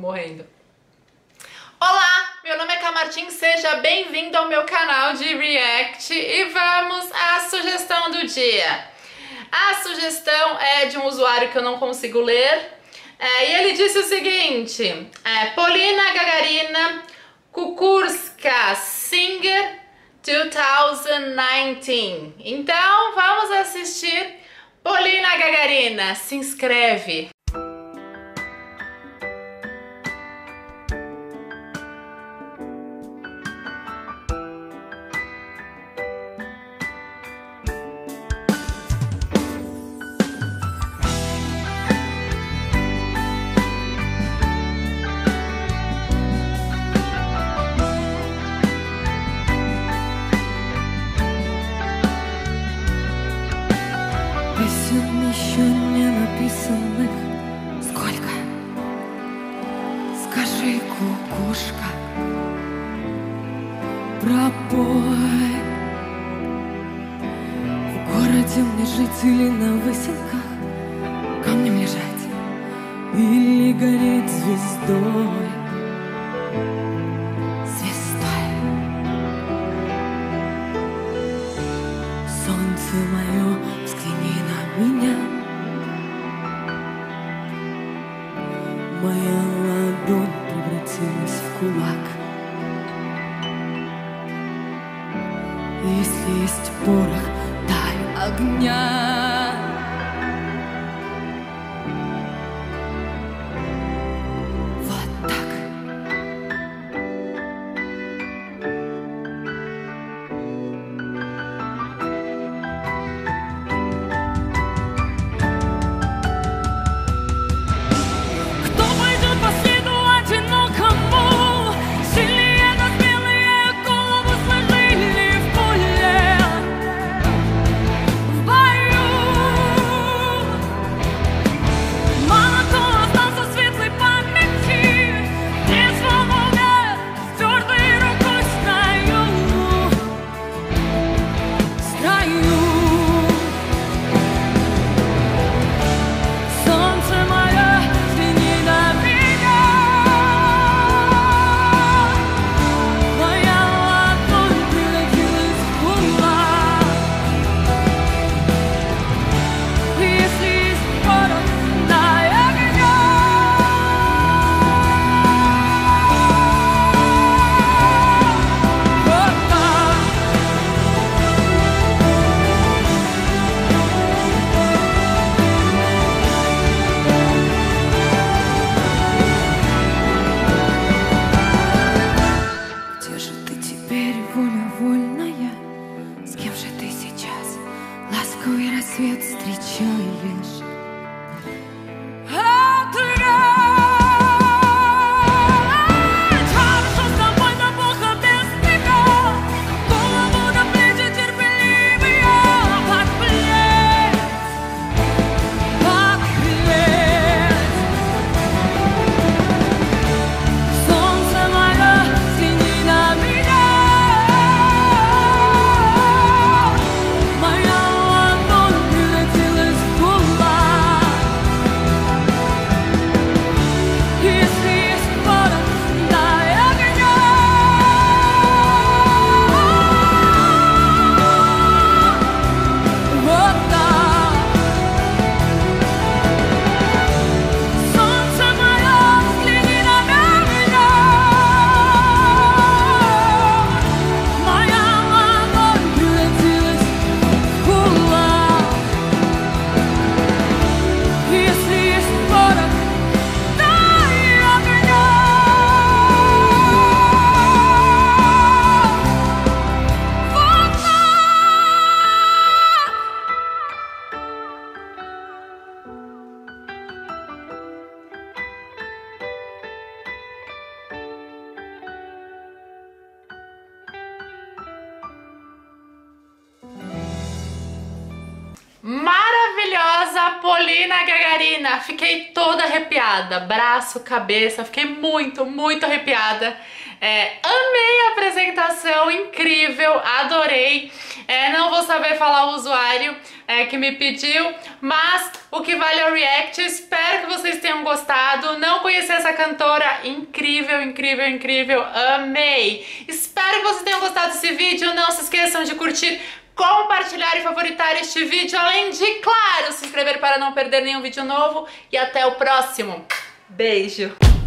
morrendo. Olá, meu nome é Camartim, seja bem-vindo ao meu canal de React e vamos à sugestão do dia. A sugestão é de um usuário que eu não consigo ler é, e ele disse o seguinte, é, Polina Gagarina Kukurska Singer 2019. Então vamos assistir Polina Gagarina, se inscreve. Еще не написанных Сколько? Скажи, кукушка Пропой. В городе мне жить или на выселках? Камнем лежать Или гореть Звездой Если есть порох, дай огня кем же ты сейчас ласковый рассвет встречаешь? Maravilhosa Polina Gagarina, fiquei toda arrepiada, braço, cabeça, fiquei muito, muito arrepiada. É, amei a apresentação, incrível, adorei. É, não vou saber falar o usuário é, que me pediu, mas o que vale é o react. Espero que vocês tenham gostado. Não conheci essa cantora incrível, incrível, incrível. Amei! Espero que vocês tenham gostado desse vídeo. Não se esqueçam de curtir compartilhar e favoritar este vídeo, além de, claro, se inscrever para não perder nenhum vídeo novo. E até o próximo. Beijo!